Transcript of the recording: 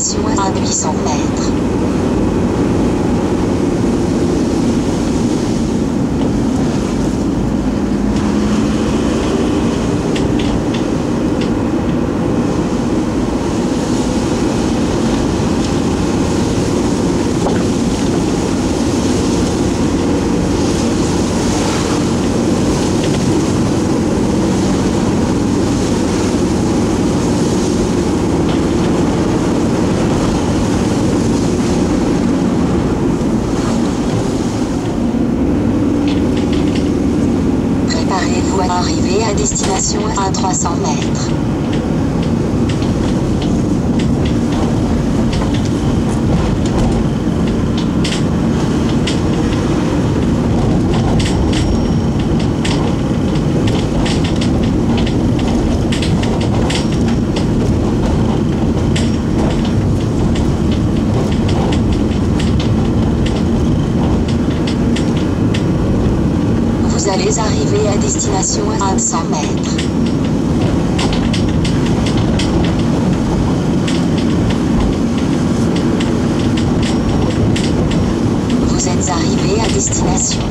station à 800 mètres. À arriver à destination à 300 mètres. Vous allez arriver à destination à 100 mètres. Vous êtes arrivé à destination.